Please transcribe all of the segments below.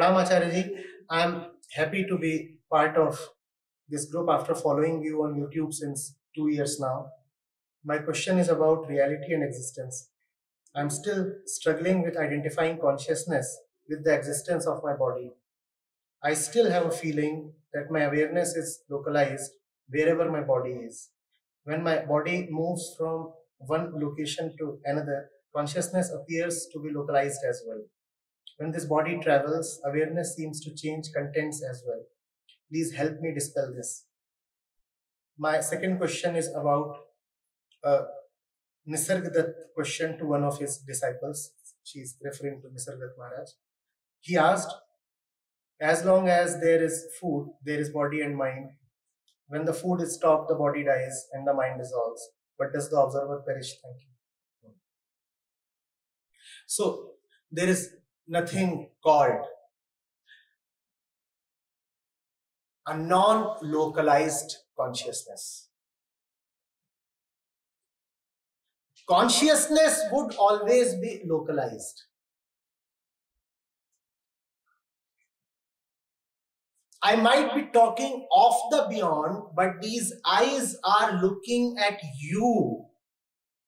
Pranam Acharya I am happy to be part of this group after following you on YouTube since two years now. My question is about reality and existence. I'm still struggling with identifying consciousness with the existence of my body. I still have a feeling that my awareness is localized wherever my body is. When my body moves from one location to another, consciousness appears to be localized as well. When this body travels, awareness seems to change contents as well. Please help me dispel this. My second question is about uh, Nisargadatt question to one of his disciples. She is referring to Nisargadatt Maharaj. He asked, as long as there is food, there is body and mind. When the food is stopped, the body dies and the mind dissolves. But does the observer perish? Thank you. So there is nothing called a non-localized consciousness. Consciousness would always be localized. I might be talking off the beyond, but these eyes are looking at you.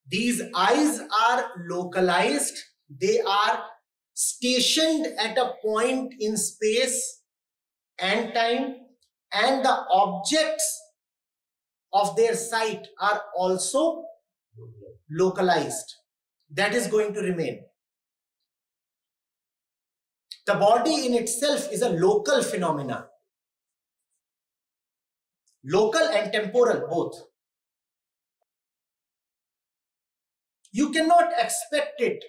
These eyes are localized. They are stationed at a point in space and time, and the objects of their sight are also localized. That is going to remain. The body in itself is a local phenomena local and temporal both. You cannot expect it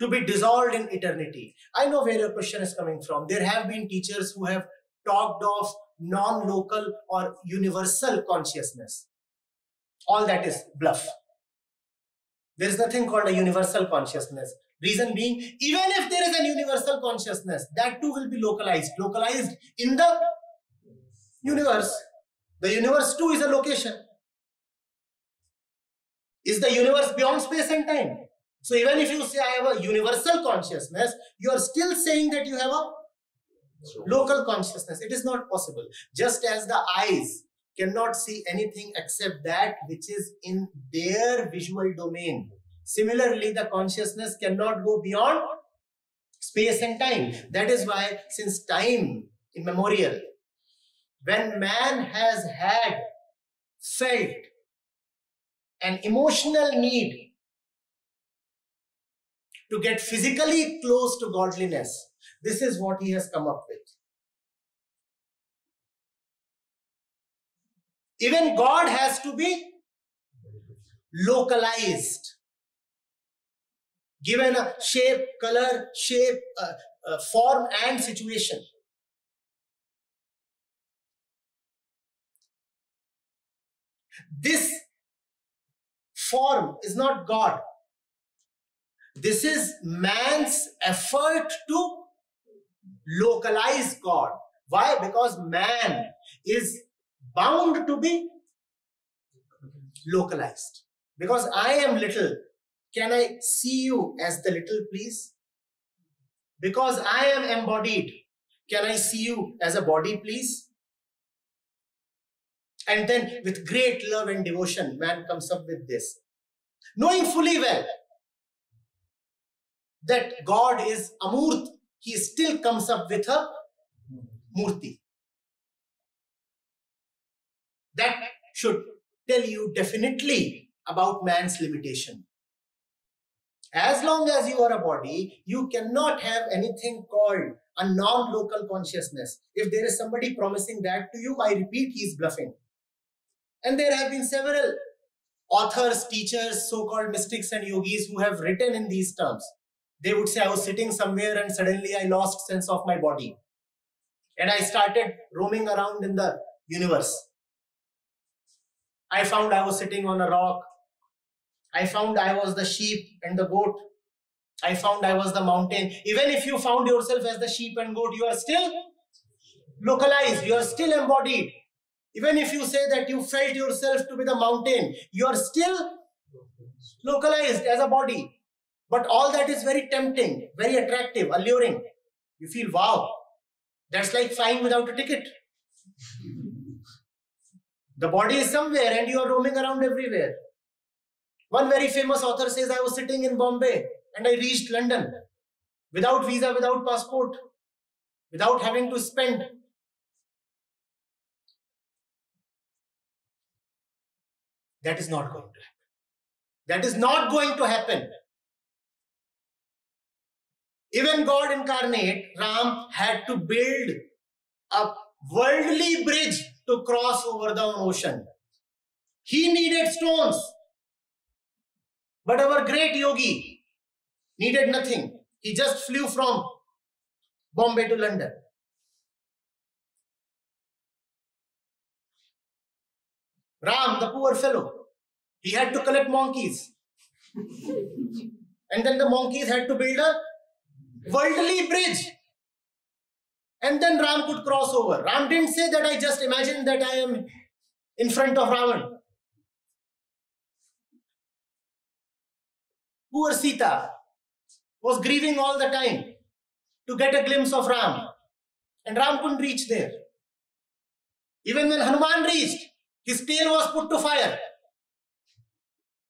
to be dissolved in eternity. I know where your question is coming from. There have been teachers who have talked of non-local or universal consciousness. All that is bluff. There is nothing called a universal consciousness. Reason being, even if there is a universal consciousness, that too will be localized. Localized in the universe. The universe too is a location. Is the universe beyond space and time? So even if you say I have a universal consciousness, you are still saying that you have a local consciousness. It is not possible. Just as the eyes cannot see anything except that which is in their visual domain. Similarly, the consciousness cannot go beyond space and time. That is why since time immemorial, when man has had felt an emotional need to get physically close to godliness, this is what he has come up with. Even God has to be localized, given a shape, color, shape, uh, uh, form, and situation. This form is not God. This is man's effort to localize God. Why? Because man is bound to be localized. Because I am little, can I see you as the little, please? Because I am embodied, can I see you as a body, please? And then with great love and devotion, man comes up with this. Knowing fully well that God is Amurt, he still comes up with a Murti. That should tell you definitely about man's limitation. As long as you are a body, you cannot have anything called a non-local consciousness. If there is somebody promising that to you, I repeat, he is bluffing. And there have been several authors, teachers, so-called mystics and yogis who have written in these terms. They would say, I was sitting somewhere and suddenly I lost sense of my body. And I started roaming around in the universe. I found I was sitting on a rock. I found I was the sheep and the goat. I found I was the mountain. Even if you found yourself as the sheep and goat, you are still localized. You are still embodied. Even if you say that you felt yourself to be the mountain, you are still localized as a body. But all that is very tempting, very attractive, alluring. You feel, wow, that's like flying without a ticket. The body is somewhere and you are roaming around everywhere. One very famous author says, I was sitting in Bombay and I reached London without visa, without passport, without having to spend. That is not going to happen. That is not going to happen. Even God incarnate, Ram, had to build a worldly bridge to cross over the ocean. He needed stones. But our great yogi needed nothing. He just flew from Bombay to London. Ram, the poor fellow, he had to collect monkeys. and then the monkeys had to build a worldly bridge. And then Ram could cross over. Ram didn't say that I just imagine that I am in front of Ravan. Poor Sita was grieving all the time to get a glimpse of Ram. And Ram couldn't reach there. Even when Hanuman reached, his tail was put to fire.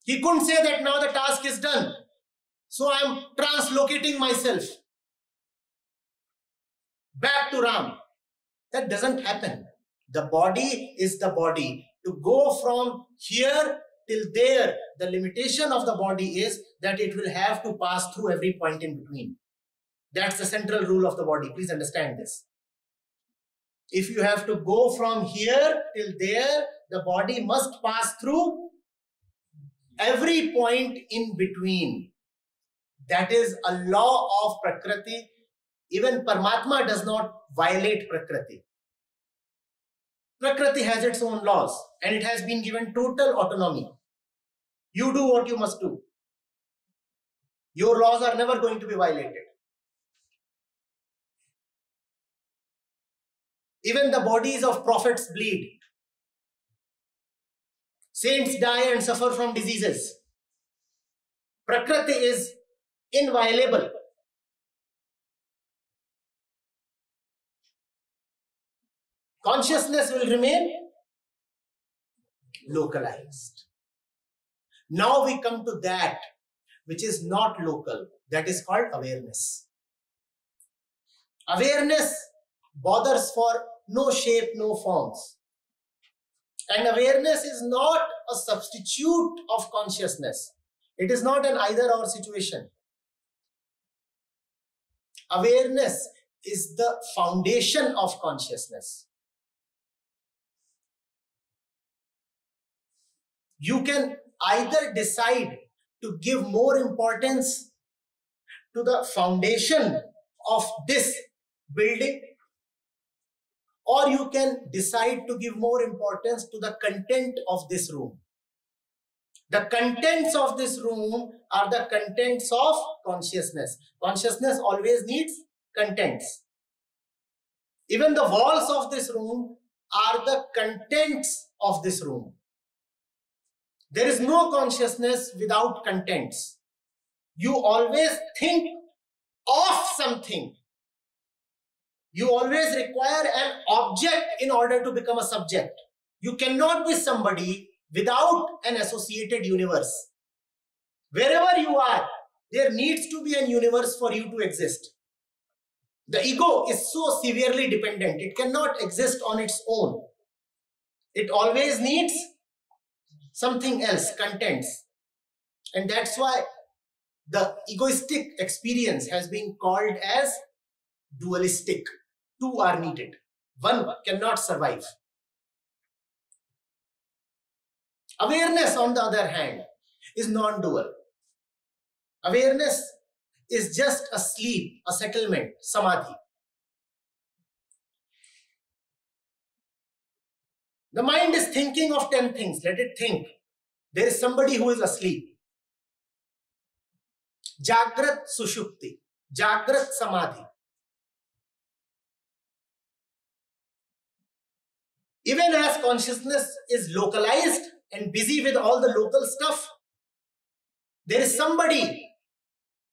He couldn't say that now the task is done. So I am translocating myself back to Ram. That doesn't happen. The body is the body. To go from here till there, the limitation of the body is that it will have to pass through every point in between. That's the central rule of the body. Please understand this. If you have to go from here till there, the body must pass through every point in between. That is a law of Prakriti. Even Paramatma does not violate Prakriti. Prakriti has its own laws and it has been given total autonomy. You do what you must do. Your laws are never going to be violated. Even the bodies of prophets bleed. Saints die and suffer from diseases. Prakriti is inviolable. Consciousness will remain localized. Now we come to that which is not local, that is called awareness. Awareness bothers for no shape, no forms. And awareness is not a substitute of consciousness. It is not an either or situation. Awareness is the foundation of consciousness. You can either decide to give more importance to the foundation of this building or you can decide to give more importance to the content of this room. The contents of this room are the contents of consciousness. Consciousness always needs contents. Even the walls of this room are the contents of this room. There is no consciousness without contents. You always think of something you always require an object in order to become a subject. You cannot be somebody without an associated universe. Wherever you are, there needs to be an universe for you to exist. The ego is so severely dependent, it cannot exist on its own. It always needs something else, contents. And that's why the egoistic experience has been called as dualistic. Two are needed. One cannot survive. Awareness, on the other hand, is non dual. Awareness is just a sleep, a settlement, samadhi. The mind is thinking of 10 things. Let it think. There is somebody who is asleep. Jagrat Sushupti, Jagrat Samadhi. Even as consciousness is localized and busy with all the local stuff, there is somebody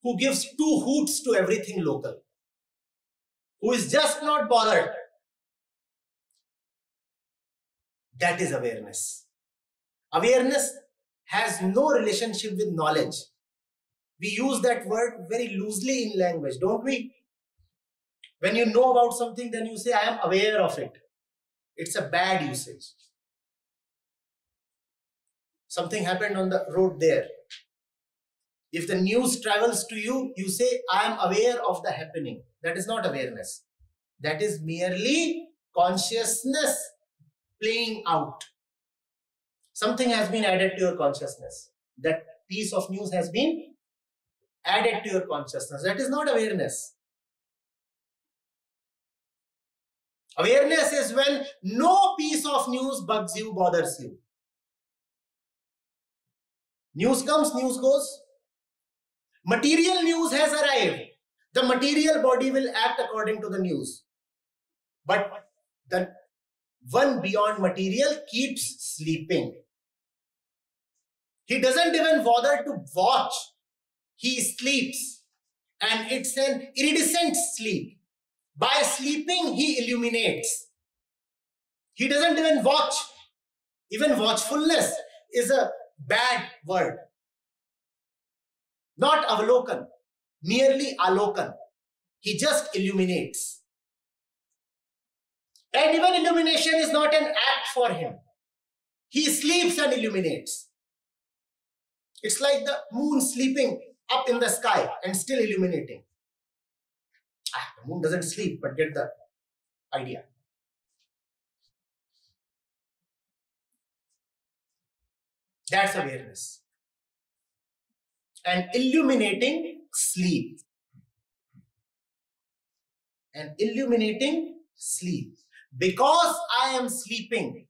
who gives two hoots to everything local. who is just not bothered. That is awareness. Awareness has no relationship with knowledge. We use that word very loosely in language, don't we? When you know about something, then you say, I am aware of it. It's a bad usage. Something happened on the road there. If the news travels to you, you say, I am aware of the happening. That is not awareness. That is merely consciousness playing out. Something has been added to your consciousness. That piece of news has been added to your consciousness. That is not awareness. Awareness is when no piece of news bugs you, bothers you. News comes, news goes. Material news has arrived. The material body will act according to the news. But the one beyond material keeps sleeping. He doesn't even bother to watch. He sleeps. And it's an iridescent sleep. By sleeping, he illuminates. He doesn't even watch. Even watchfulness is a bad word. Not avalokan, merely alokan. He just illuminates. And even illumination is not an act for him. He sleeps and illuminates. It's like the moon sleeping up in the sky and still illuminating. Ah, the moon doesn't sleep, but get the idea. That's awareness. And illuminating sleep. And illuminating sleep. Because I am sleeping,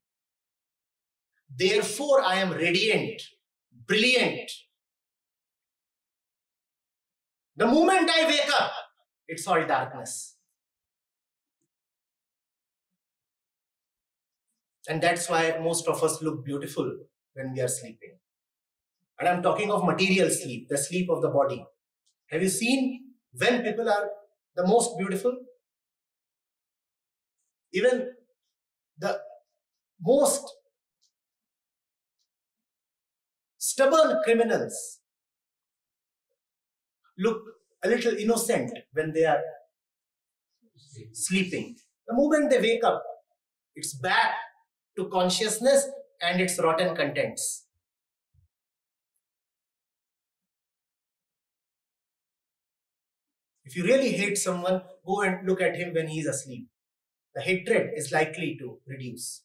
therefore I am radiant, brilliant. The moment I wake up, it's all darkness. And that's why most of us look beautiful when we are sleeping. And I'm talking of material sleep, the sleep of the body. Have you seen when people are the most beautiful? Even the most stubborn criminals look a little innocent when they are sleeping. The moment they wake up, it's back to consciousness and its rotten contents. If you really hate someone, go and look at him when he is asleep. The hatred is likely to reduce.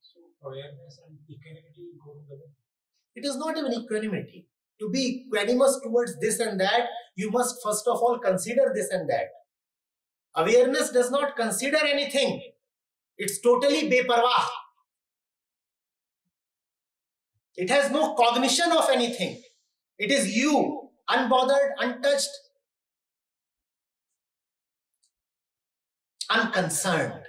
So awareness and equanimity go together. It is not even equanimity. To be equanimous towards this and that, you must first of all consider this and that. Awareness does not consider anything. It's totally beparwah. It has no cognition of anything. It is you, unbothered, untouched, unconcerned.